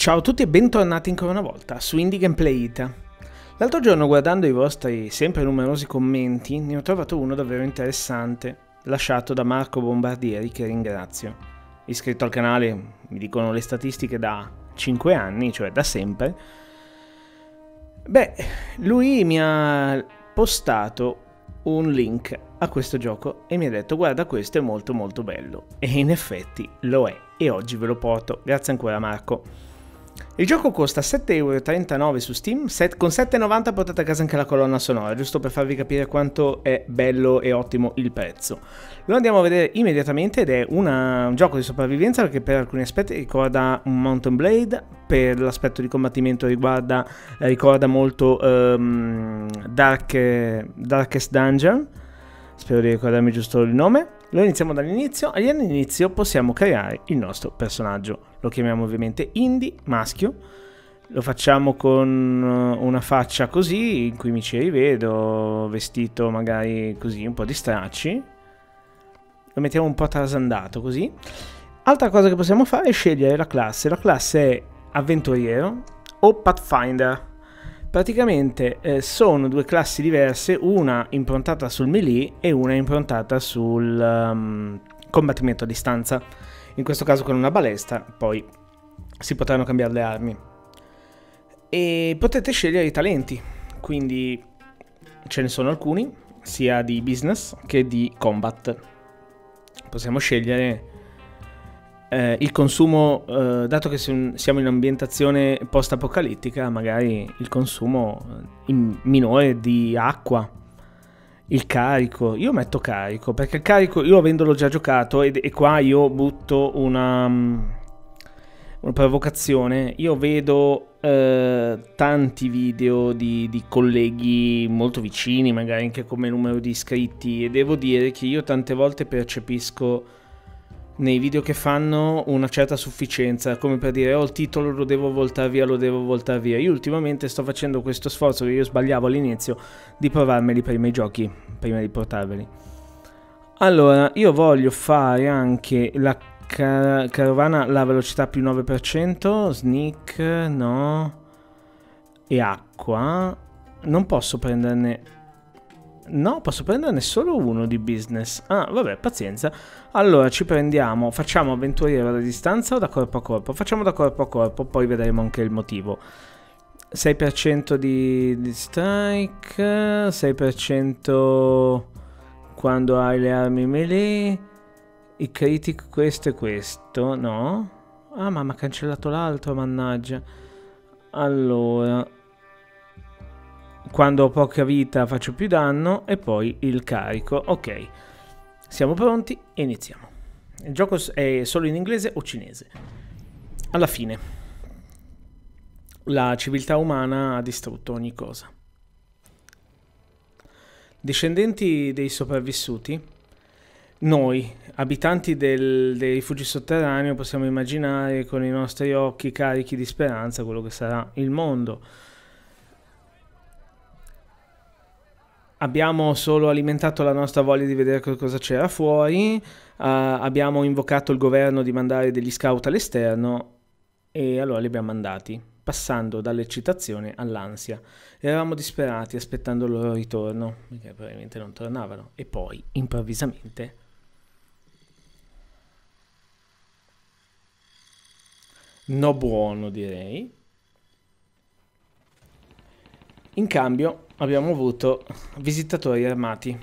Ciao a tutti e bentornati ancora una volta su Indie Gameplay Ita. L'altro giorno guardando i vostri sempre numerosi commenti ne ho trovato uno davvero interessante, lasciato da Marco Bombardieri che ringrazio. Iscritto al canale, mi dicono le statistiche da 5 anni, cioè da sempre. Beh, lui mi ha postato un link a questo gioco e mi ha detto guarda questo è molto molto bello e in effetti lo è e oggi ve lo porto grazie ancora Marco il gioco costa 7,39€ su Steam, set, con 7,90€ portate a casa anche la colonna sonora, giusto per farvi capire quanto è bello e ottimo il prezzo. Lo andiamo a vedere immediatamente ed è una, un gioco di sopravvivenza perché per alcuni aspetti ricorda un Mountain Blade, per l'aspetto di combattimento riguarda, ricorda molto um, Dark, Darkest Dungeon, spero di ricordarmi giusto il nome. Lo iniziamo dall'inizio all'inizio possiamo creare il nostro personaggio. Lo chiamiamo ovviamente Indy, maschio. Lo facciamo con uh, una faccia così, in cui mi ci rivedo, vestito magari così, un po' di stracci. Lo mettiamo un po' trasandato così. Altra cosa che possiamo fare è scegliere la classe. La classe è avventuriero o pathfinder praticamente eh, sono due classi diverse, una improntata sul melee e una improntata sul um, combattimento a distanza. In questo caso con una balestra, poi si potranno cambiare le armi. E potete scegliere i talenti, quindi ce ne sono alcuni, sia di business che di combat. Possiamo scegliere eh, il consumo, eh, dato che siamo in un'ambientazione post-apocalittica, magari il consumo eh, minore di acqua, il carico. Io metto carico, perché il carico, io avendolo già giocato, e, e qua io butto una, mm, una provocazione, io vedo eh, tanti video di, di, colleghi molto vicini, magari anche come numero di iscritti, e devo dire che io tante volte percepisco nei video che fanno una certa sufficienza, come per dire oh il titolo lo devo voltare via, lo devo voltare via. Io ultimamente sto facendo questo sforzo che io sbagliavo all'inizio di provarmeli prima i giochi, prima di portarveli. Allora, io voglio fare anche la car carovana, la velocità più 9%, sneak, no, e acqua. Non posso prenderne No, posso prenderne solo uno di business. Ah, vabbè, pazienza. Allora, ci prendiamo, facciamo avventuriero da distanza o da corpo a corpo? Facciamo da corpo a corpo, poi vedremo anche il motivo. 6% di, di strike, 6% quando hai le armi melee, i critic questo e questo, no? Ah, ma mi ha cancellato l'altro, mannaggia. Allora, quando ho poca vita faccio più danno e poi il carico. Ok, siamo pronti e iniziamo. Il gioco è solo in inglese o cinese. Alla fine, la civiltà umana ha distrutto ogni cosa. Discendenti dei sopravvissuti, noi, abitanti del, dei rifugi sotterranei, possiamo immaginare con i nostri occhi carichi di speranza quello che sarà il mondo abbiamo solo alimentato la nostra voglia di vedere cosa c'era fuori, uh, abbiamo invocato il governo di mandare degli scout all'esterno e allora li abbiamo mandati, passando dall'eccitazione all'ansia. Eravamo disperati aspettando il loro ritorno, perché probabilmente non tornavano, e poi, improvvisamente, no buono direi, in cambio abbiamo avuto visitatori armati.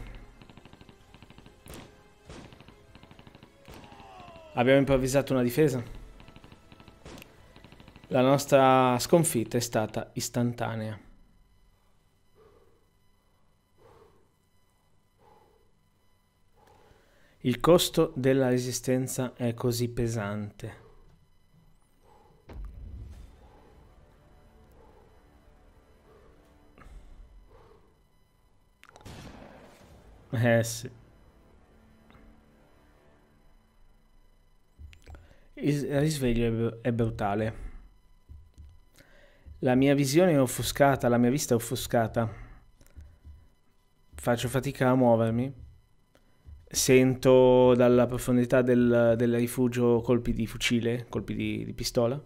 Abbiamo improvvisato una difesa. La nostra sconfitta è stata istantanea. Il costo della resistenza è così pesante. Eh sì. Il risveglio è brutale. La mia visione è offuscata, la mia vista è offuscata. Faccio fatica a muovermi. Sento dalla profondità del, del rifugio colpi di fucile, colpi di, di pistola.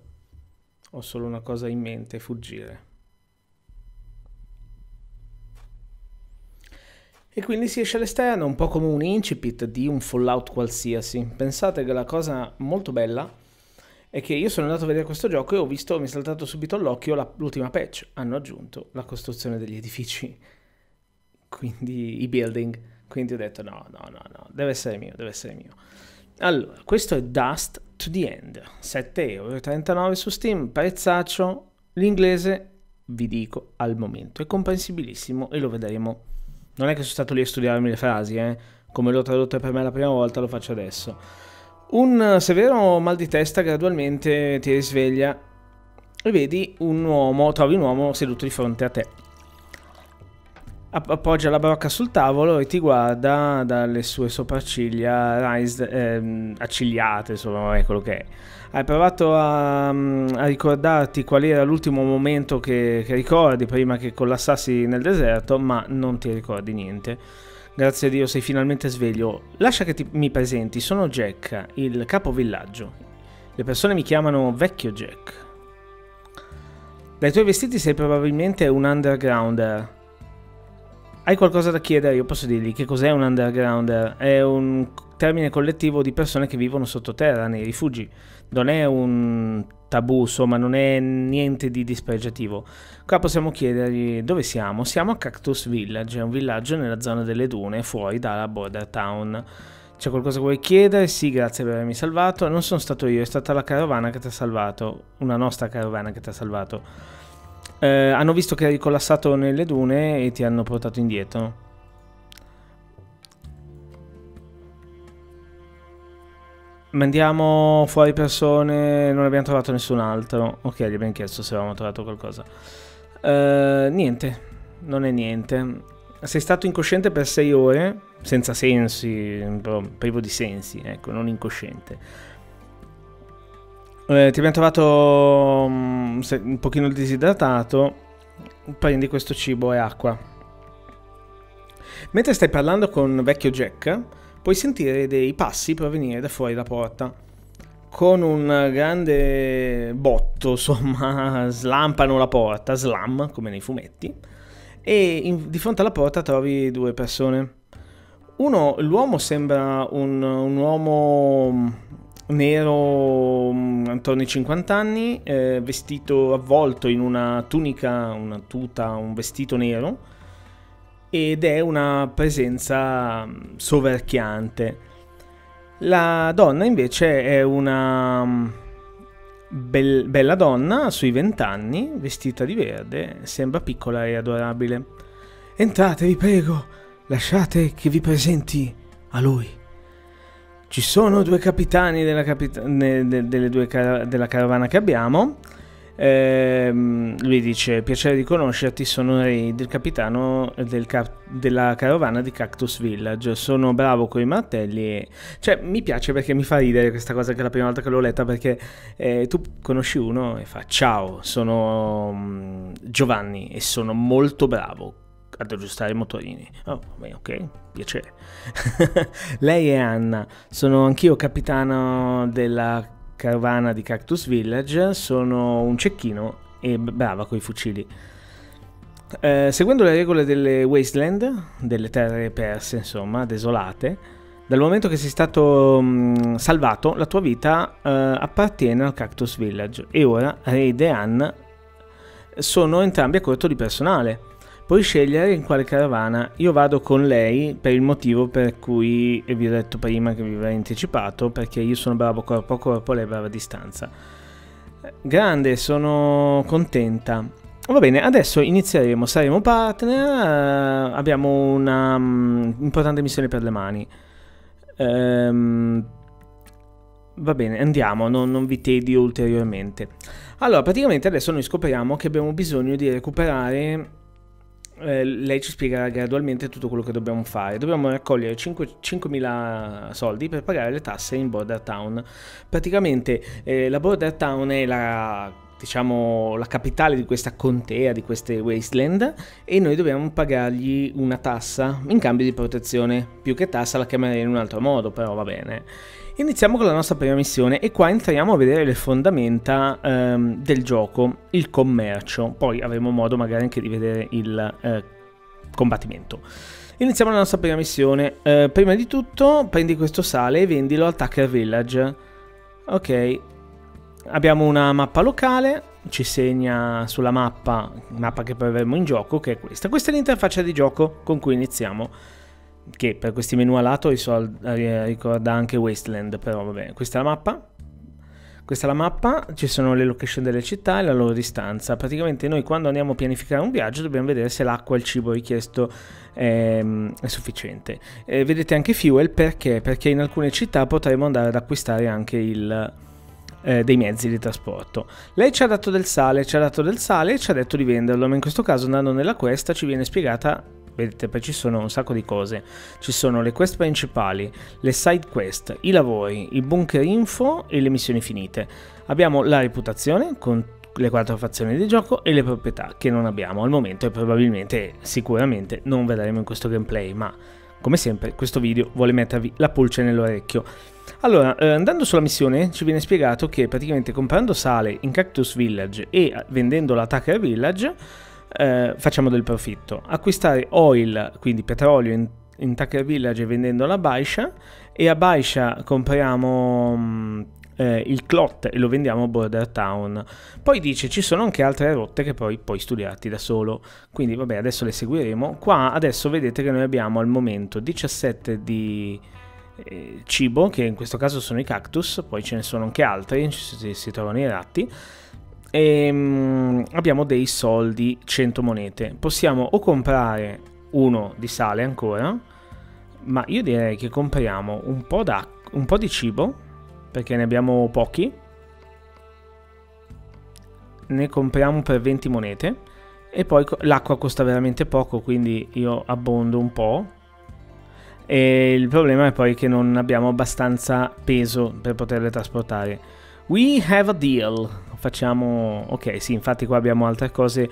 Ho solo una cosa in mente, fuggire. E quindi si esce all'esterno un po' come un incipit di un Fallout qualsiasi. Pensate che la cosa molto bella è che io sono andato a vedere questo gioco e ho visto, mi è saltato subito all'occhio la, l'ultima patch. Hanno aggiunto la costruzione degli edifici, quindi i building. Quindi ho detto no, no, no, no, deve essere mio, deve essere mio. Allora, questo è Dust to the End, 7,39 euro su Steam, prezzaccio, l'inglese, vi dico, al momento è comprensibilissimo e lo vedremo non è che sono stato lì a studiarmi le frasi, eh? come l'ho tradotto per me la prima volta, lo faccio adesso. Un severo mal di testa gradualmente ti risveglia e vedi un uomo, trovi un uomo seduto di fronte a te. Appoggia la brocca sul tavolo e ti guarda dalle sue sopracciglia raised, eh, accigliate, insomma, è quello che è. Hai provato a, a, ricordarti qual era l'ultimo momento che, che, ricordi prima che collassassi nel deserto, ma non ti ricordi niente. Grazie a Dio sei finalmente sveglio. Lascia che ti, mi presenti, sono Jack, il capo villaggio. Le persone mi chiamano Vecchio Jack. Dai tuoi vestiti sei probabilmente un undergrounder. Hai qualcosa da chiedere? Io posso dirgli che cos'è un undergrounder? È un termine collettivo di persone che vivono sottoterra, nei rifugi non è un tabù, insomma, non è niente di dispregiativo. Qua possiamo chiedergli dove siamo. Siamo a Cactus Village, è un villaggio nella zona delle dune, fuori dalla border town. C'è qualcosa che vuoi chiedere? Sì, grazie per avermi salvato. Non sono stato io, è stata la carovana che ti ha salvato. Una nostra carovana che ti ha salvato. Eh, hanno visto che eri collassato nelle dune e ti hanno portato indietro. Mandiamo fuori persone, non abbiamo trovato nessun altro. Ok, gli abbiamo chiesto se avevamo trovato qualcosa. Uh, niente, non è niente. Sei stato incosciente per sei ore, senza sensi, privo di sensi, ecco, non incosciente. Uh, ti abbiamo trovato um, un pochino disidratato. Prendi questo cibo e acqua. Mentre stai parlando con vecchio Jack, puoi sentire dei passi provenire da fuori la porta. Con un grande botto, insomma, slampano la porta, slam, come nei fumetti, e in, di fronte alla porta trovi due persone. Uno, l'uomo sembra un, un uomo nero mm, intorno ai 50 anni, eh, vestito avvolto in una tunica, una tuta, un vestito nero, ed è una presenza mm, soverchiante. La donna invece è una mm, bel- bella donna sui vent'anni, vestita di verde, sembra piccola e adorabile. Entrate, vi prego, lasciate che vi presenti a lui. Ci sono due capitani della, capita- de- delle due car- della carovana che abbiamo eh, lui dice: Piacere di conoscerti, sono Ray, del capitano del cap- della carovana di Cactus Village. Sono bravo con i martelli. E... Cioè, mi piace perché mi fa ridere questa cosa che è la prima volta che l'ho letta. Perché eh, tu conosci uno e fa: Ciao, sono um, Giovanni e sono molto bravo ad aggiustare i motorini. Oh, beh, ok, piacere. Lei è Anna, sono anch'io capitano della carovana di Cactus Village sono un cecchino e brava coi fucili. Eh, seguendo le regole delle Wasteland, delle terre perse, insomma, desolate, dal momento che sei stato mh, salvato, la tua vita eh, appartiene al Cactus Village e ora Raid e Anne sono entrambi a corto di personale Puoi scegliere in quale carovana. Io vado con lei per il motivo per cui vi ho detto prima che vi avrei anticipato, perché io sono bravo corpo a corpo, lei è brava a distanza. Grande, sono contenta. Va bene, adesso inizieremo, saremo partner, abbiamo una um, importante missione per le mani. Um, va bene, andiamo, non, non vi tedio ulteriormente. Allora, praticamente adesso noi scopriamo che abbiamo bisogno di recuperare eh, lei ci spiega gradualmente tutto quello che dobbiamo fare. Dobbiamo raccogliere 5, 5.000 soldi per pagare le tasse in Border Town. Praticamente eh, la Border Town è la diciamo, la capitale di questa contea, di queste wasteland, e noi dobbiamo pagargli una tassa in cambio di protezione. Più che tassa la chiamerei in un altro modo, però va bene. Iniziamo con la nostra prima missione e qua entriamo a vedere le fondamenta ehm, del gioco, il commercio, poi avremo modo magari anche di vedere il eh, combattimento. Iniziamo la nostra prima missione. Eh, prima di tutto prendi questo sale e vendilo al Tucker Village. Ok, abbiamo una mappa locale, ci segna sulla mappa, mappa che poi avremo in gioco, che è questa. Questa è l'interfaccia di gioco con cui iniziamo, che per questi menu a lato ricorda anche Wasteland, però vabbè, questa è la mappa. Questa è la mappa, ci sono le location delle città e la loro distanza. Praticamente noi quando andiamo a pianificare un viaggio dobbiamo vedere se l'acqua e il cibo richiesto è, è sufficiente. Eh, vedete anche fuel perché? Perché in alcune città potremo andare ad acquistare anche il, eh, dei mezzi di trasporto. Lei ci ha dato del sale, ci ha dato del sale e ci ha detto di venderlo, ma in questo caso andando nella quest ci viene spiegata vedete poi ci sono un sacco di cose. Ci sono le quest principali le side quest i lavori i bunker info e le missioni finite. Abbiamo la reputazione con le quattro fazioni di gioco e le proprietà che non abbiamo al momento e probabilmente sicuramente non vedremo in questo gameplay ma come sempre questo video vuole mettervi la pulce nell'orecchio. Allora, eh, andando sulla missione ci viene spiegato che praticamente comprando sale in Cactus Village e vendendo la Tucker Village eh, facciamo del profitto. Acquistare oil, quindi petrolio in, in Tucker Village e vendendo la Baisha e a Baisha compriamo mh, eh, il clot e lo vendiamo a Border Town. Poi dice ci sono anche altre rotte che poi puoi studiarti da solo. Quindi vabbè adesso le seguiremo. Qua adesso vedete che noi abbiamo al momento 17 di eh, cibo, che in questo caso sono i cactus, poi ce ne sono anche altri, si, si trovano i ratti. E um, abbiamo dei soldi, 100 monete. Possiamo o comprare uno di sale ancora, ma io direi che compriamo un po', un po di cibo, perché ne abbiamo pochi. Ne compriamo per 20 monete. E poi l'acqua costa veramente poco, quindi io abbondo un po' e il problema è poi che non abbiamo abbastanza peso per poterle trasportare. We have a deal. Facciamo... Ok, sì, infatti qua abbiamo altre cose,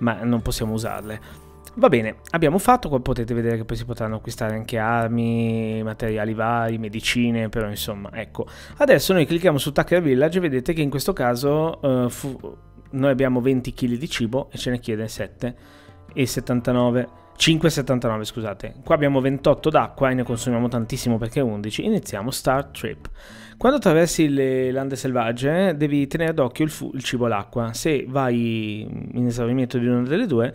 ma non possiamo usarle. Va bene, abbiamo fatto, qua potete vedere che poi si potranno acquistare anche armi, materiali vari, medicine, però insomma, ecco. Adesso noi clicchiamo su Tucker Village e vedete che in questo caso uh, noi abbiamo 20 kg di cibo e ce ne chiede 7 e 79 5,79 scusate. Qua abbiamo 28 d'acqua e ne consumiamo tantissimo perché 11. Iniziamo Start Trip. Quando attraversi le lande selvagge devi tenere d'occhio il, il cibo e l'acqua. Se vai in esaurimento di una delle due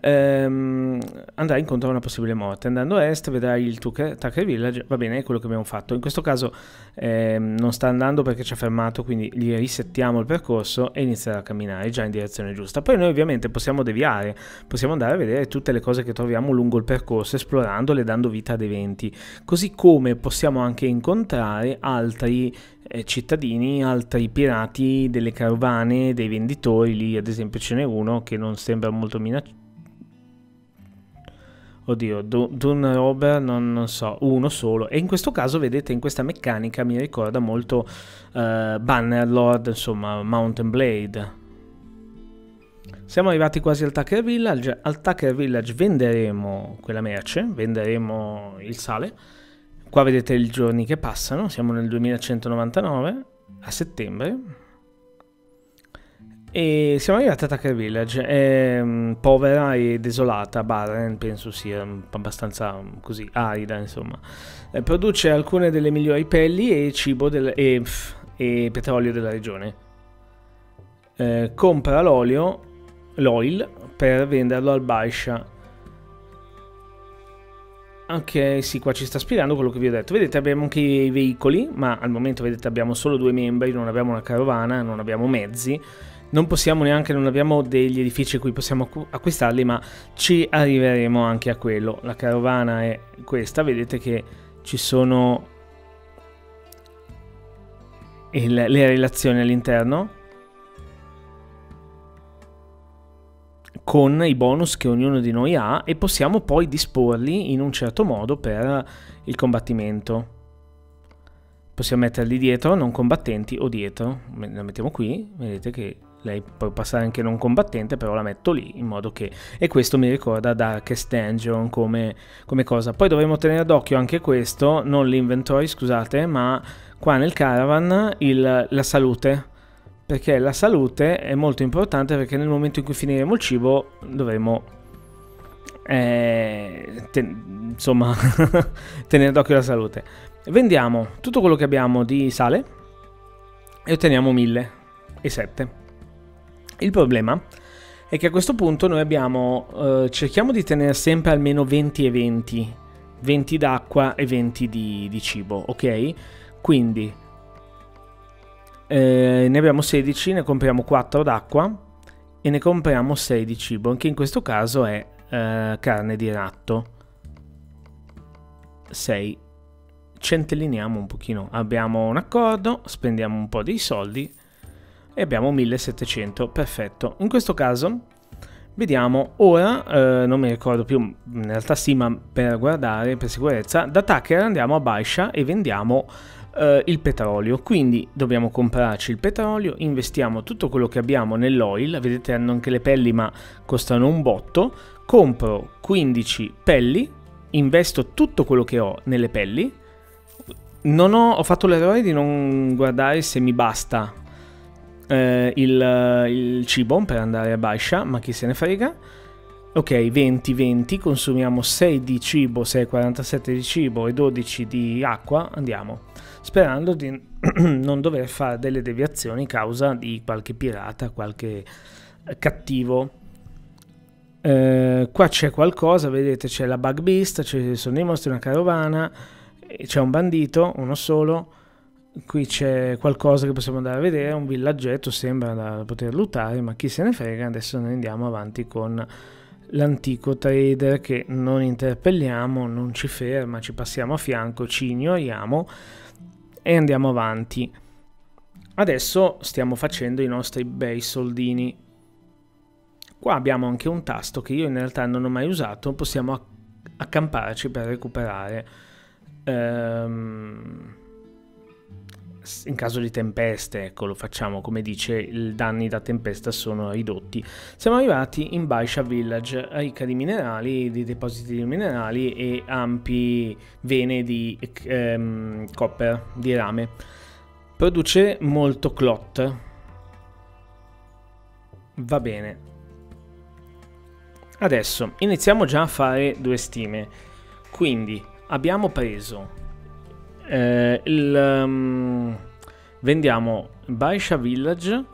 ehm, andrai incontro a una possibile morte. Andando a est vedrai il Tucker Village, va bene, è quello che abbiamo fatto. In questo caso ehm, non sta andando perché ci ha fermato, quindi gli risettiamo il percorso e inizierà a camminare già in direzione giusta. Poi noi ovviamente possiamo deviare, possiamo andare a vedere tutte le cose che troviamo lungo il percorso, esplorandole, dando vita ad eventi. Così come possiamo anche incontrare altri eh, cittadini, altri pirati, delle carovane, dei venditori, lì ad esempio ce n'è uno che non sembra molto minaccioso Oddio, Dune Robber non, non, so, uno solo. E in questo caso, vedete, in questa meccanica mi ricorda molto uh, Bannerlord, insomma, Mountain Blade. Siamo arrivati quasi al Tucker Village. Al Tucker Village venderemo quella merce, venderemo il sale. Qua vedete i giorni che passano, siamo nel 2199, a settembre. E siamo arrivati a Tucker Village, è um, povera e desolata, barren penso sia abbastanza um, così arida insomma. Eh, produce alcune delle migliori pelli e cibo del, e, pff, e, petrolio della regione. Eh, compra l'olio, l'oil, per venderlo al Baisha. Ok, sì, qua ci sta spiegando quello che vi ho detto. Vedete, abbiamo anche i veicoli, ma al momento vedete abbiamo solo due membri, non abbiamo una carovana, non abbiamo mezzi non possiamo neanche, non abbiamo degli edifici a cui possiamo acquistarli, ma ci arriveremo anche a quello. La carovana è questa, vedete che ci sono il, le relazioni all'interno con i bonus che ognuno di noi ha e possiamo poi disporli in un certo modo per il combattimento. Possiamo metterli dietro, non combattenti o dietro. La mettiamo qui, vedete che lei può passare anche non combattente, però la metto lì in modo che... E questo mi ricorda Darkest Dungeon come, come cosa. Poi dovremo tenere d'occhio anche questo, non l'inventory, scusate, ma qua nel caravan il, la salute. Perché la salute è molto importante perché nel momento in cui finiremo il cibo dovremo eh, ten, insomma tenere d'occhio la salute. Vendiamo tutto quello che abbiamo di sale e otteniamo 1007. Il problema è che a questo punto noi abbiamo, eh, cerchiamo di tenere sempre almeno 20 e 20, 20 d'acqua e 20 di, di cibo, ok? Quindi eh, ne abbiamo 16, ne compriamo 4 d'acqua e ne compriamo 6 di cibo, che in questo caso è eh, carne di ratto. 6. Centelliniamo un pochino, abbiamo un accordo, spendiamo un po' dei soldi e abbiamo 1700, perfetto. In questo caso vediamo ora, eh, non mi ricordo più, in realtà sì, ma per guardare, per sicurezza, da Tucker andiamo a Baisha e vendiamo eh, il petrolio. Quindi dobbiamo comprarci il petrolio, investiamo tutto quello che abbiamo nell'oil, vedete hanno anche le pelli ma costano un botto, compro 15 pelli, investo tutto quello che ho nelle pelli, non ho, ho fatto l'errore di non guardare se mi basta eh, il, il, cibo per andare a Baisha, ma chi se ne frega. Ok, 20-20, consumiamo 6 di cibo, 6,47 di cibo e 12 di acqua, andiamo. Sperando di non dover fare delle deviazioni causa di qualche pirata, qualche cattivo. Eh, qua c'è qualcosa, vedete c'è la bug beast, ci sono i mostri, una carovana, c'è un bandito, uno solo qui c'è qualcosa che possiamo andare a vedere, un villaggetto sembra da poter lootare, ma chi se ne frega, adesso noi andiamo avanti con l'antico trader che non interpelliamo, non ci ferma, ci passiamo a fianco, ci ignoriamo e andiamo avanti. Adesso stiamo facendo i nostri bei soldini. Qua abbiamo anche un tasto che io in realtà non ho mai usato, possiamo accamparci per recuperare. Ehm in caso di tempeste, ecco, lo facciamo come dice, i danni da tempesta sono ridotti. Siamo arrivati in Baisha Village, ricca di minerali, di depositi di minerali e ampi vene di ehm, copper, di rame. Produce molto clot. Va bene. Adesso iniziamo già a fare due stime. Quindi abbiamo preso eh, il, um, vendiamo Baisha Village,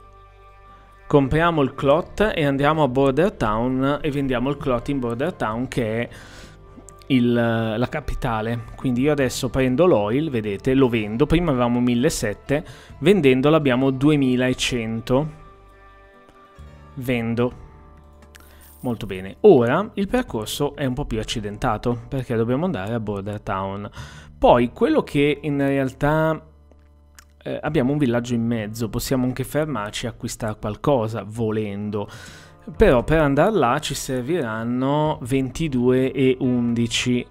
compriamo il clot e andiamo a Border Town e vendiamo il clot in Border Town che è il, la capitale. Quindi io adesso prendo l'oil, vedete, lo vendo. Prima avevamo 1700, vendendolo abbiamo 2100. Vendo. Molto bene. Ora il percorso è un po' più accidentato perché dobbiamo andare a Border Town. Poi quello che in realtà eh, abbiamo un villaggio in mezzo, possiamo anche fermarci e acquistare qualcosa volendo. Però per andare là ci serviranno 22 e 11.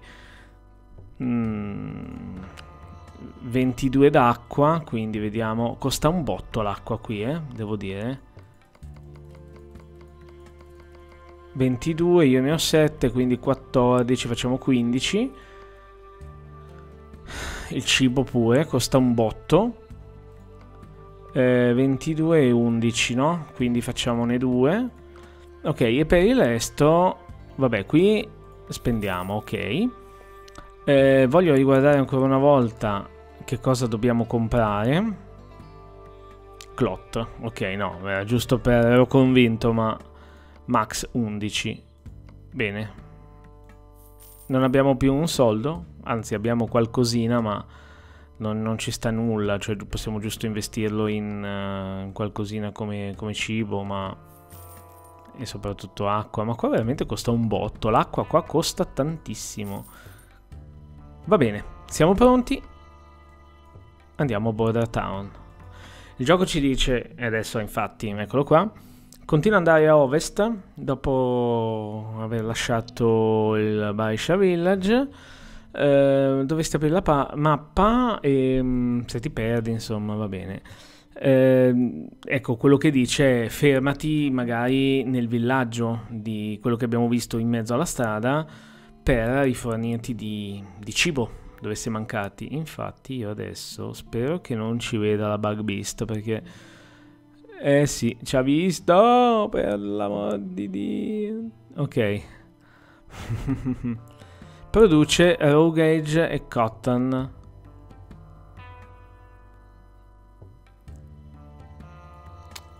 Mm, 22 d'acqua, quindi vediamo, costa un botto l'acqua qui, eh, devo dire. 22, io ne ho 7, quindi 14, facciamo 15 il cibo pure, costa un botto. Eh, 22 e 11, no? Quindi facciamone due. Ok, e per il resto, vabbè, qui spendiamo, ok. Eh, voglio riguardare ancora una volta che cosa dobbiamo comprare. Clot, ok, no, era giusto per... ero convinto, ma max 11. Bene. Non abbiamo più un soldo? Anzi abbiamo qualcosina ma non, non, ci sta nulla, cioè possiamo giusto investirlo in, uh, in qualcosina come, come, cibo, ma e soprattutto acqua, ma qua veramente costa un botto, l'acqua qua costa tantissimo. Va bene, siamo pronti, andiamo a Border Town. Il gioco ci dice, e adesso infatti, eccolo qua, continua ad andare a ovest dopo aver lasciato il Baisha Village eh, dovresti aprire la mappa e mm, se ti perdi, insomma, va bene. Eh, ecco, quello che dice fermati magari nel villaggio di quello che abbiamo visto in mezzo alla strada per rifornirti di, di cibo dovesse mancati. Infatti io adesso spero che non ci veda la bug beast perché... Eh sì, ci ha visto per l'amor di Dio. Ok. Produce raw gauge e cotton.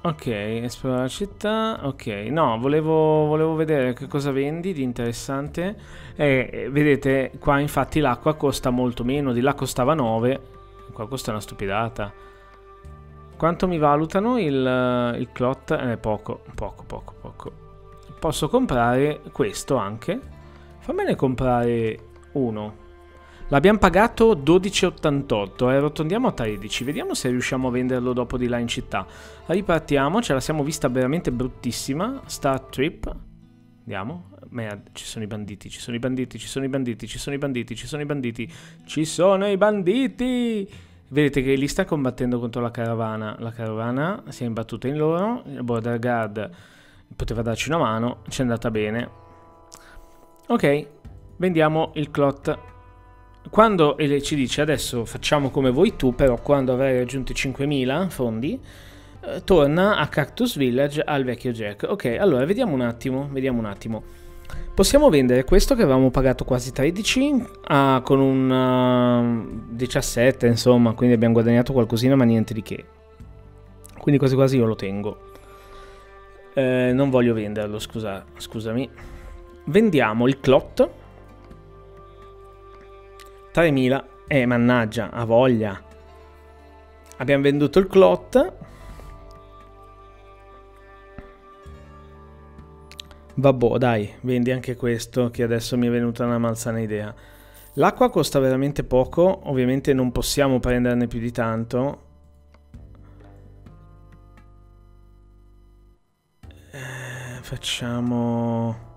Ok, esplora la città. Ok, no, volevo, volevo, vedere che cosa vendi di interessante. E vedete, qua infatti l'acqua costa molto meno. Di là costava 9. Qua costa una stupidata. Quanto mi valutano il, il clot? Eh, poco, poco, poco, poco. Posso comprare questo anche. Fammene comprare uno. L'abbiamo pagato 12,88 e arrotondiamo a 13. Vediamo se riusciamo a venderlo dopo di là in città. Ripartiamo, ce la siamo vista veramente bruttissima. Start trip. Andiamo. Merda, ci sono i banditi, ci sono i banditi, ci sono i banditi, ci sono i banditi, ci sono i banditi. Ci sono i banditi! Vedete che li sta combattendo contro la carovana. La carovana si è imbattuta in loro. Il border guard poteva darci una mano. Ci è andata bene. Ok, vendiamo il clot quando ci dice adesso facciamo come vuoi tu, però quando avrai raggiunto i 5.000 fondi, eh, torna a Cactus Village al vecchio Jack. Ok, allora vediamo un attimo, vediamo un attimo. Possiamo vendere questo che avevamo pagato quasi 13 ah, con un uh, 17, insomma, quindi abbiamo guadagnato qualcosina ma niente di che. Quindi quasi quasi io lo tengo. Eh, non voglio venderlo, scusa, scusami. Vendiamo il clot 3000. Eh, mannaggia, ha voglia. Abbiamo venduto il clot. Vabbè, dai, vendi anche questo che adesso mi è venuta una malsana idea. L'acqua costa veramente poco, ovviamente non possiamo prenderne più di tanto. Eh, facciamo...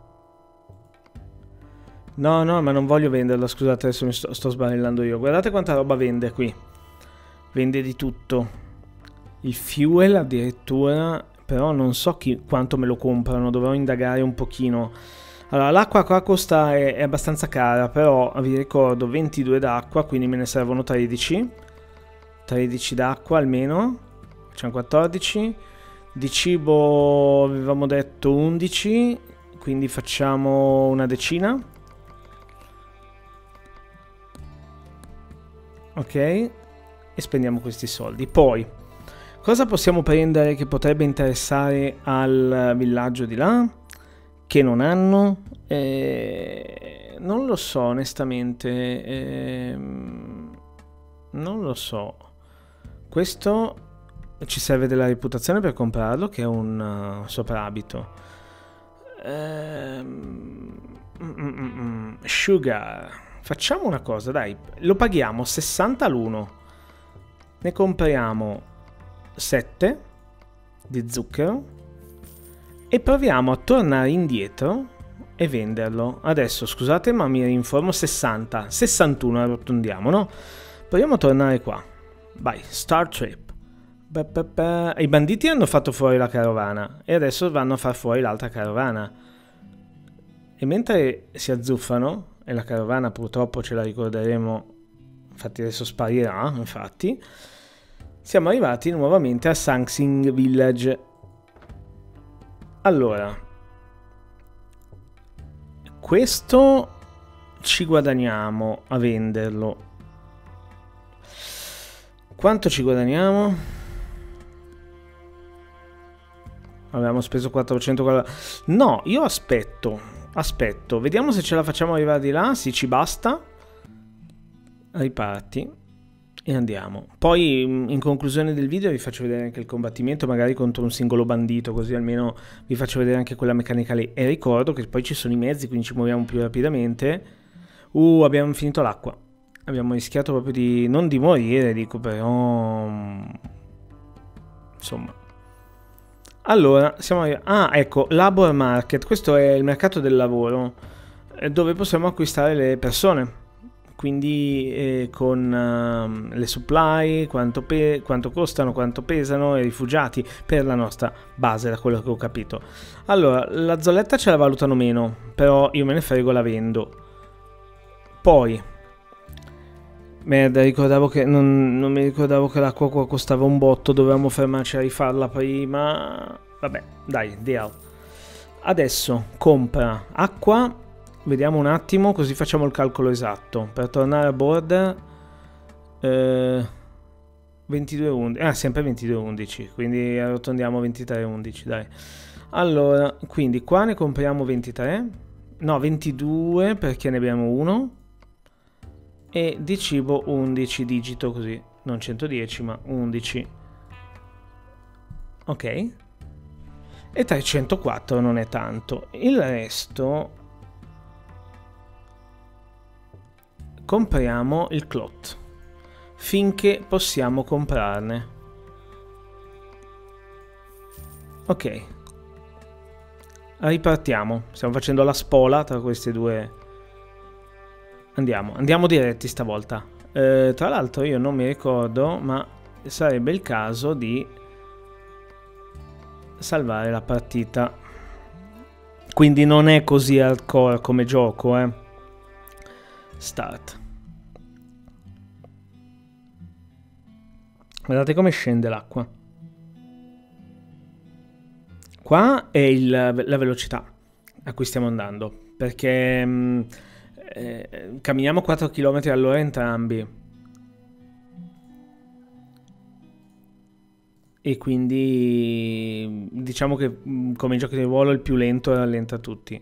No, no, ma non voglio venderla, scusate, adesso mi sto, sto sbarellando io. Guardate quanta roba vende qui. Vende di tutto. Il fuel addirittura, però non so chi, quanto me lo comprano, dovrò indagare un pochino. Allora, l'acqua qua costa, è, è abbastanza cara, però vi ricordo 22 d'acqua, quindi me ne servono 13. 13 d'acqua almeno, facciamo 14. Di cibo avevamo detto 11, quindi facciamo una decina. Ok? E spendiamo questi soldi. Poi, cosa possiamo prendere che potrebbe interessare al villaggio di là? Che non hanno? Eh, non lo so, onestamente. Eh, non lo so. Questo ci serve della reputazione per comprarlo, che è un uh, soprabito. Mm, mm, mm, mm sugar. Facciamo una cosa, dai, lo paghiamo 60 l'1. Ne compriamo 7 di zucchero e proviamo a tornare indietro e venderlo. Adesso, scusate, ma mi rinformo 60, 61 arrotondiamo, no? Proviamo a tornare qua. Vai, Star Trip. I banditi hanno fatto fuori la carovana e adesso vanno a far fuori l'altra carovana. E mentre si azzuffano, e la carovana purtroppo ce la ricorderemo, infatti adesso sparirà, infatti, siamo arrivati nuovamente a Sangsing Village. Allora, questo ci guadagniamo a venderlo. Quanto ci guadagniamo? Abbiamo speso 440. No, io aspetto Aspetto, vediamo se ce la facciamo arrivare di là. Sì, ci basta. Riparti. E andiamo. Poi in conclusione del video vi faccio vedere anche il combattimento, magari contro un singolo bandito, così almeno vi faccio vedere anche quella meccanica lì. E ricordo che poi ci sono i mezzi, quindi ci muoviamo più rapidamente. Uh, abbiamo finito l'acqua. Abbiamo rischiato proprio di... non di morire, dico, però... Insomma, allora, siamo. Ah, ecco, Labor Market. Questo è il mercato del lavoro, eh, dove possiamo acquistare le persone. quindi eh, con uh, le supply, quanto, pe- quanto, costano, quanto pesano i rifugiati per la nostra base, da quello che ho capito. Allora, la zolletta ce la valutano meno, però io me ne frego, la vendo. Poi, merda, ricordavo che non, non mi ricordavo che l'acqua qua costava un botto, dovevamo fermarci a rifarla prima. Vabbè, dai, deal. Adesso compra acqua Vediamo un attimo, così facciamo il calcolo esatto. Per tornare a board... Eh, 22-11. Ah, sempre 22-11. Quindi arrotondiamo 23-11, dai. Allora, quindi qua ne compriamo 23. No, 22 perché ne abbiamo uno. E di cibo 11 digito così. Non 110 ma 11. Ok. E 304 non è tanto. Il resto compriamo il clot finché possiamo comprarne ok ripartiamo stiamo facendo la spola tra queste due andiamo andiamo diretti stavolta. Eh, tra l'altro io non mi ricordo ma sarebbe il caso di salvare la partita. Quindi non è così hardcore come gioco eh. Start. Guardate come scende l'acqua. Qua è il, la velocità a cui stiamo andando, perché mh, mm, eh, camminiamo 4 km all'ora entrambi. E quindi diciamo che mm, come giochi di ruolo il più lento rallenta tutti.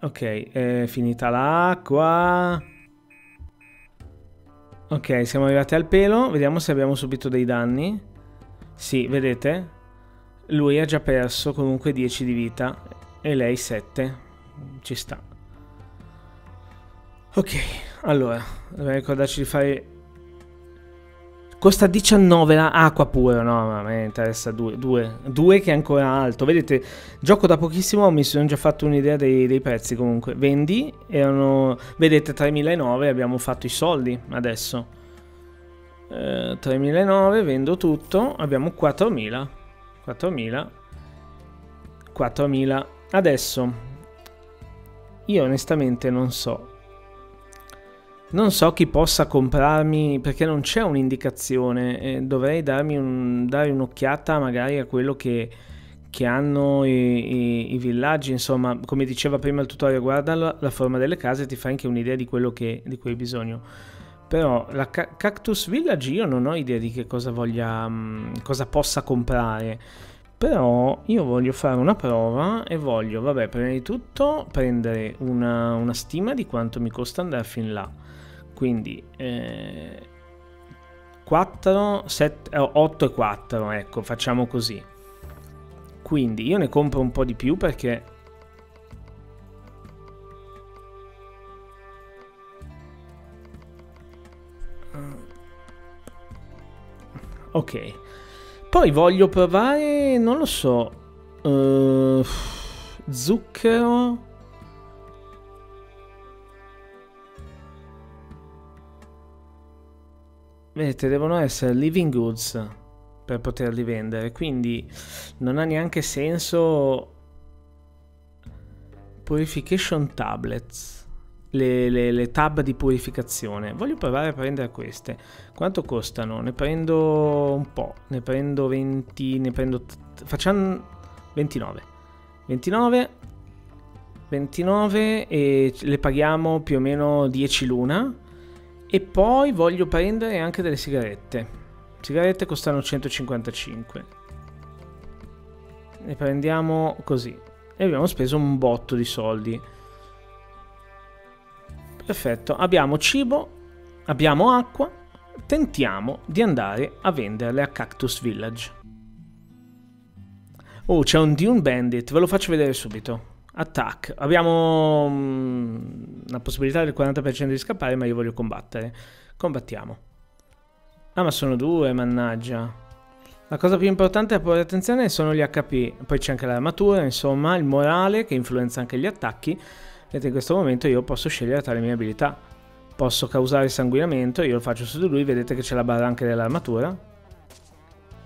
Ok, è finita l'acqua. Ok, siamo arrivati al pelo. Vediamo se abbiamo subito dei danni. Sì, vedete? Lui ha già perso comunque 10 di vita e lei 7. Ci sta. Ok, allora, dobbiamo ricordarci di fare Costa 19 la acqua pure, no, a me interessa 2, 2, 2 che è ancora alto. Vedete, gioco da pochissimo, mi sono già fatto un'idea dei, dei, prezzi comunque. Vendi, erano, vedete 3.009, abbiamo fatto i soldi adesso. Eh, 3.009, vendo tutto, abbiamo 4.000. 4.000. 4.000. Adesso, io onestamente non so non so chi possa comprarmi perché non c'è un'indicazione, eh, dovrei un, dare un'occhiata magari a quello che, che hanno i, i, i, villaggi, insomma come diceva prima il tutorial guarda la, la forma delle case ti fa anche un'idea di quello che, di cui hai bisogno. Però la Ca- Cactus Village io non ho idea di che cosa voglia, mh, mm, cosa possa comprare. Però io voglio fare una prova e voglio, vabbè, prima di tutto prendere una, una stima di quanto mi costa andare fin là quindi eh, 4, 7, 8 e 4, ecco, facciamo così. Quindi io ne compro un po' di più perché... Ok. Poi voglio provare, non lo so, uh, zucchero Vedete, devono essere living goods per poterli vendere, quindi non ha neanche senso purification tablets. Le, le, le, tab di purificazione. Voglio provare a prendere queste. Quanto costano? Ne prendo un po'. Ne prendo 20. Ne prendo. Facciamo 29. 29. 29 e le paghiamo più o meno 10 l'una. E poi voglio prendere anche delle sigarette. Sigarette costano 155. Ne prendiamo così. E abbiamo speso un botto di soldi. Perfetto, abbiamo cibo, abbiamo acqua. Tentiamo di andare a venderle a Cactus Village. Oh, c'è un Dune Bandit, ve lo faccio vedere subito. Attack. Abbiamo mm, la possibilità del 40% di scappare, ma io voglio combattere. Combattiamo. Ah, ma sono due, mannaggia. La cosa più importante da porre attenzione sono gli HP. Poi c'è anche l'armatura, insomma, il morale che influenza anche gli attacchi. Vedete, in questo momento io posso scegliere tra le mie abilità. posso causare sanguinamento, io lo faccio su di lui, vedete che c'è la barra anche dell'armatura.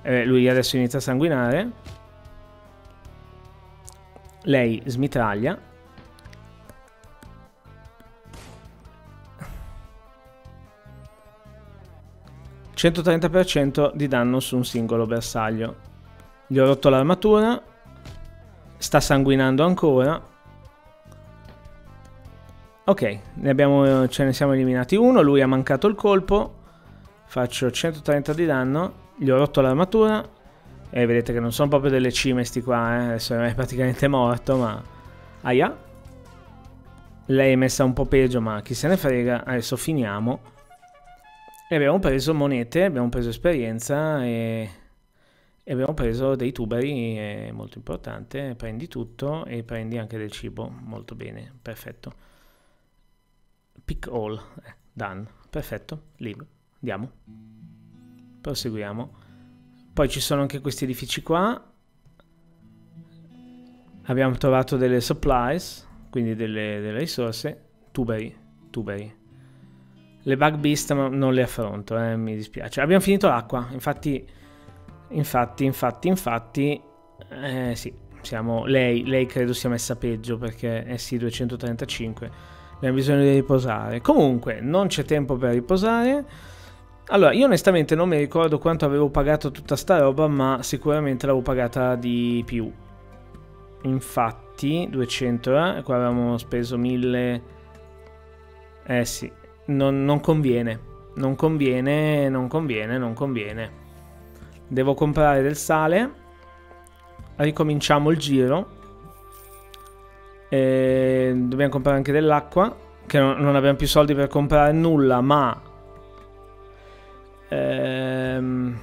Eh, lui adesso inizia a sanguinare. Lei smitraglia. ...130% di danno su un singolo bersaglio. Gli ho rotto l'armatura. Sta sanguinando ancora. Ok, ne abbiamo, ce ne siamo eliminati uno, lui ha mancato il colpo, faccio 130 di danno, gli ho rotto l'armatura e vedete che non sono proprio delle cime sti qua, eh? adesso è praticamente morto, ma... Aia. Lei è messa un po' peggio, ma chi se ne frega, adesso finiamo. E abbiamo preso monete, abbiamo preso esperienza e, e abbiamo preso dei tuberi, è molto importante, prendi tutto e prendi anche del cibo, molto bene, perfetto. Pick all. Eh, done. Perfetto. Leave. Andiamo. Proseguiamo. Poi ci sono anche questi edifici qua. Abbiamo trovato delle supplies, quindi delle, delle risorse. Tuberi. Tuberi. Le bug beast non le affronto, eh, mi dispiace. Abbiamo finito l'acqua, infatti, infatti, infatti, infatti, eh, sì, siamo, lei, lei credo sia messa peggio perché è sì 235 abbiamo bisogno di riposare. Comunque, non c'è tempo per riposare. Allora, io onestamente non mi ricordo quanto avevo pagato tutta sta roba, ma sicuramente l'avevo pagata di più. Infatti, 200, eh? qua avevamo speso 1000... Eh sì, non, non conviene. Non conviene, non conviene, non conviene. Devo comprare del sale. Ricominciamo il giro. E dobbiamo comprare anche dell'acqua. Che non, non, abbiamo più soldi per comprare nulla, ma ehm,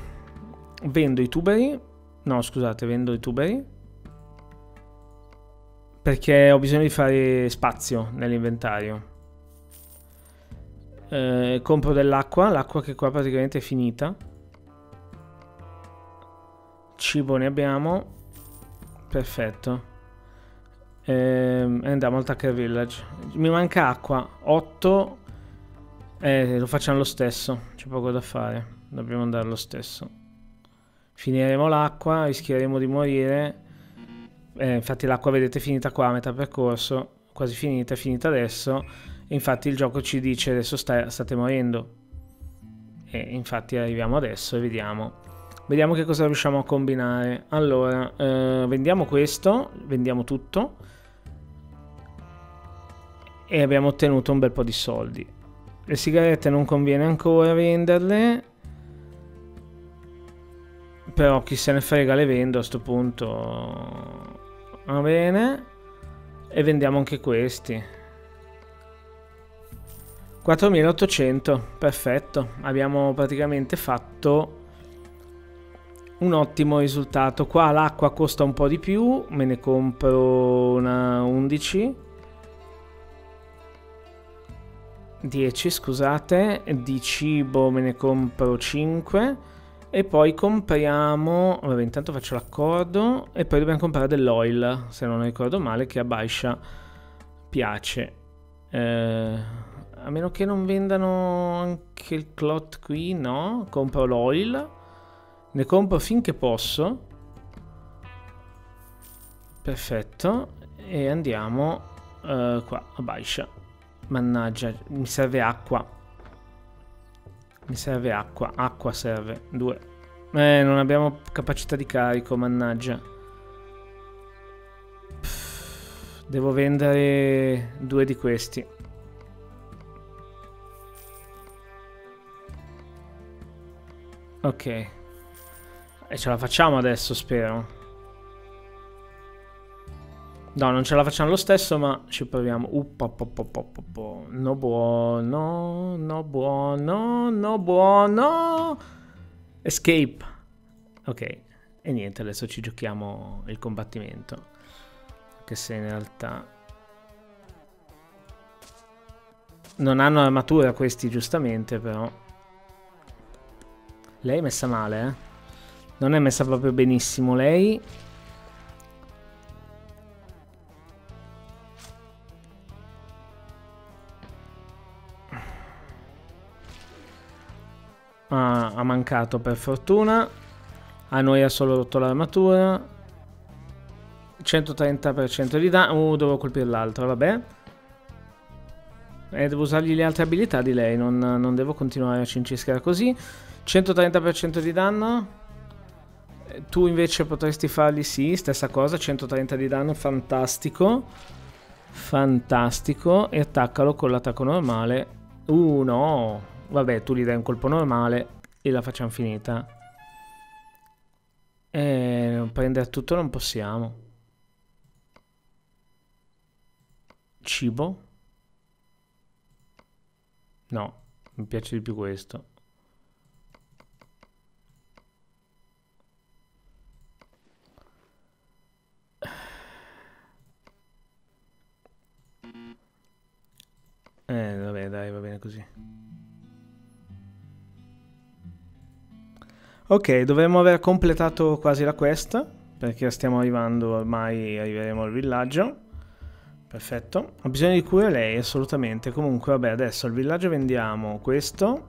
vendo i tuberi. No, scusate, vendo i tuberi. Perché ho bisogno di fare spazio nell'inventario. Eh, compro dell'acqua, l'acqua che qua praticamente è finita. Cibo ne abbiamo. Perfetto. Ehm, andiamo al Tucker Village. Mi manca acqua. 8. Eh, lo facciamo lo stesso. C'è poco da fare. Dobbiamo andare lo stesso. Finiremo l'acqua, rischieremo di morire. Eh, infatti l'acqua vedete è finita qua a metà percorso. Quasi finita, è finita adesso. infatti il gioco ci dice adesso sta, state morendo. E infatti arriviamo adesso e vediamo. Vediamo che cosa riusciamo a combinare. Allora, eh, vendiamo questo, vendiamo tutto e abbiamo ottenuto un bel po' di soldi. Le sigarette non conviene ancora venderle, però chi se ne frega le vendo a sto punto. Va bene. E vendiamo anche questi. 4800, perfetto. Abbiamo praticamente fatto un ottimo risultato. Qua l'acqua costa un po' di più, me ne compro una 11 10 scusate di cibo me ne compro 5 e poi compriamo vabbè intanto faccio l'accordo e poi dobbiamo comprare dell'oil se non ricordo male che a Baisha piace. Eh, a meno che non vendano anche il clot qui no compro l'oil ne compro finché posso. Perfetto e andiamo uh, qua a Baisha Mannaggia, mi serve acqua. Mi serve acqua. Acqua serve. Due. Eh, non abbiamo capacità di carico, mannaggia. Devo vendere due di questi. Ok. E ce la facciamo adesso, spero. No, non ce la facciamo lo stesso, ma ci proviamo. Uppa, po, po, po, po, po. No buono, no buono, no buono. Escape. Ok, e niente, adesso ci giochiamo il combattimento. Che se in realtà... Non hanno armatura questi, giustamente, però. Lei è messa male, eh. Non è messa proprio benissimo lei. Ha mancato per fortuna. A noi ha solo rotto l'armatura. 130% di danno. Uh, devo colpire l'altro, vabbè. E devo usargli le altre abilità di lei, non, non devo continuare a cincischiare così. 130% di danno. Tu invece potresti fargli sì, stessa cosa, 130 di danno, fantastico. Fantastico. E attaccalo con l'attacco normale. Uh, no. Vabbè, tu gli dai un colpo normale e la facciamo finita. E prendere tutto non possiamo. Cibo? No, mi piace di più questo. Eh, vabbè, dai, va bene così. Ok, dovremmo aver completato quasi la quest, perché stiamo arrivando, ormai arriveremo al villaggio. Perfetto. Ho bisogno di cura lei, assolutamente. Comunque, vabbè, adesso al villaggio vendiamo questo.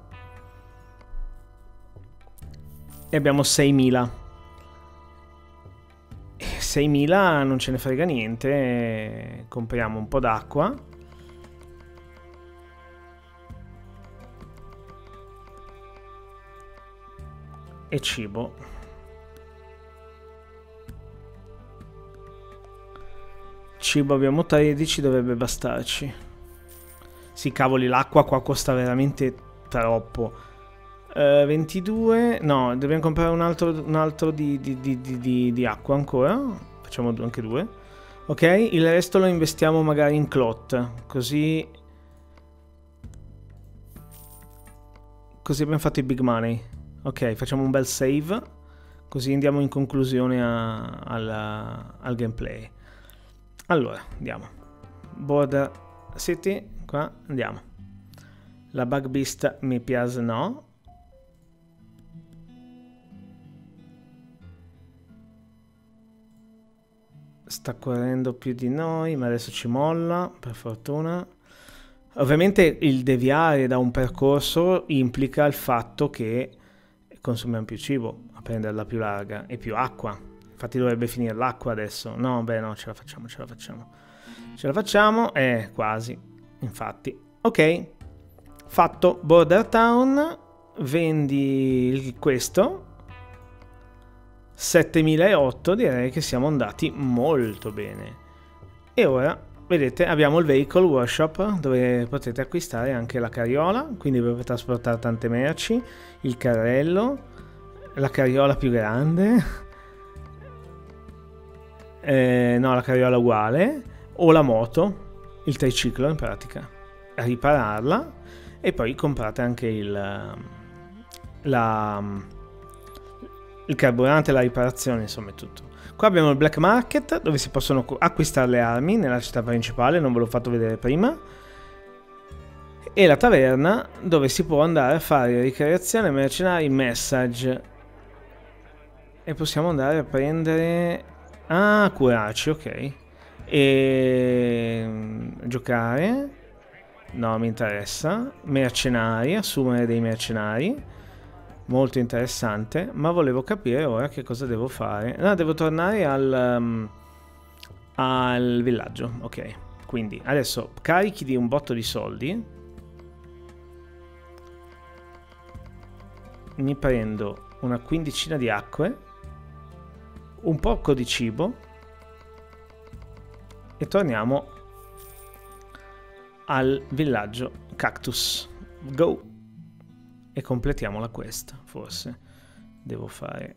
E abbiamo 6.000. 6.000 non ce ne frega niente. Compriamo un po' d'acqua. E cibo. Cibo abbiamo 13, dovrebbe bastarci. Sì, cavoli, l'acqua qua costa veramente troppo. Uh, 22, no, dobbiamo comprare un altro, un altro di, di, di, di, acqua ancora. Facciamo anche due. Ok, il resto lo investiamo magari in clot, così... Così abbiamo fatto i big money. Ok, facciamo un bel save, così andiamo in conclusione a, alla, al gameplay. Allora, andiamo. Border City, qua, andiamo. La Bug Beast mi piace no. Sta correndo più di noi, ma adesso ci molla, per fortuna. Ovviamente il deviare da un percorso implica il fatto che consumiamo più cibo a prenderla più larga e più acqua. Infatti dovrebbe finire l'acqua adesso. No, beh, no, ce la facciamo, ce la facciamo. Ce la facciamo, eh, quasi. Infatti. Ok. Fatto Border Town. Vendi questo. 7008, direi che siamo andati molto bene. E ora vedete abbiamo il vehicle workshop dove potete acquistare anche la carriola quindi per trasportare tante merci il carrello la carriola più grande eh, no la carriola uguale o la moto il triciclo in pratica. Ripararla e poi comprate anche il la, il carburante la riparazione insomma è tutto Qua abbiamo il black market dove si possono acquistare le armi nella città principale, non ve l'ho fatto vedere prima. E la taverna dove si può andare a fare ricreazione mercenari message. E possiamo andare a prendere... Ah, curarci, ok. E... Mm, giocare. No, mi interessa. Mercenari, assumere dei mercenari molto interessante, ma volevo capire ora che cosa devo fare. No, devo tornare al, um, al villaggio, ok. Quindi adesso carichi di un botto di soldi. Mi prendo una quindicina di acque, un poco di cibo e torniamo al villaggio Cactus. Go! E completiamo la quest, forse. Devo fare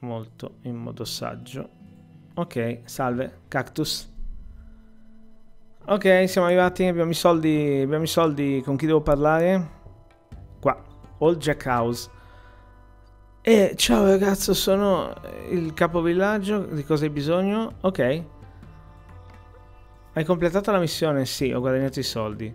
molto in modo saggio. Ok, salve, cactus. Ok, siamo arrivati, abbiamo i soldi, abbiamo i soldi, con chi devo parlare? Qua, Old Jack House. Eh, ciao ragazzo, sono il capovillaggio, di cosa hai bisogno? Ok. Hai completato la missione? Sì, ho guadagnato i soldi.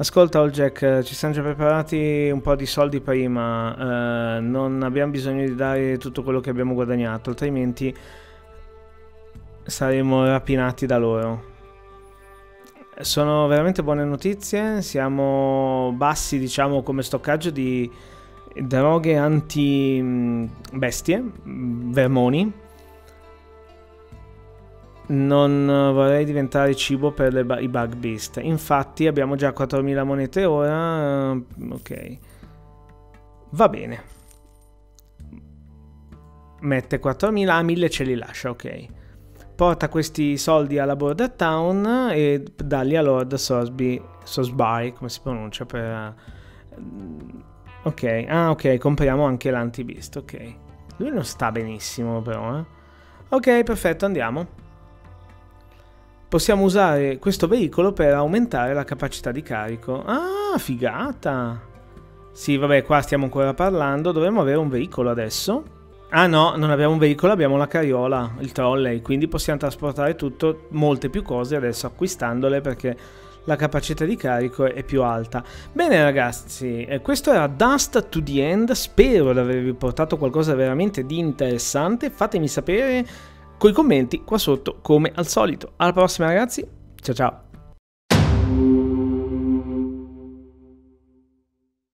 Ascolta Jack, ci siamo già preparati un po' di soldi prima, eh, non abbiamo bisogno di dare tutto quello che abbiamo guadagnato, altrimenti saremo rapinati da loro. Sono veramente buone notizie, siamo bassi diciamo come stoccaggio di, droghe anti-bestie, vermoni. Non vorrei diventare cibo per i bug beast. Infatti abbiamo già 4.000 monete ora. Ok. Va bene. Mette 4.000, a 1.000 ce li lascia, ok. Porta questi soldi alla Border Town e dalli a Lord Sosby, Sosby, come si pronuncia per... Ok, ah ok, compriamo anche l'anti-beast, ok. Lui non sta benissimo però, eh. Ok, perfetto, andiamo possiamo usare questo veicolo per aumentare la capacità di carico. Ah, figata! Sì, vabbè, qua stiamo ancora parlando. Dovremmo avere un veicolo adesso. Ah no, non abbiamo un veicolo, abbiamo la carriola, il trolley, quindi possiamo trasportare tutto, molte più cose adesso acquistandole perché la capacità di carico è più alta. Bene ragazzi, eh, questo era Dust to the End, spero di avervi portato qualcosa veramente di interessante, fatemi sapere coi commenti qua sotto come al solito. Alla prossima ragazzi, ciao ciao!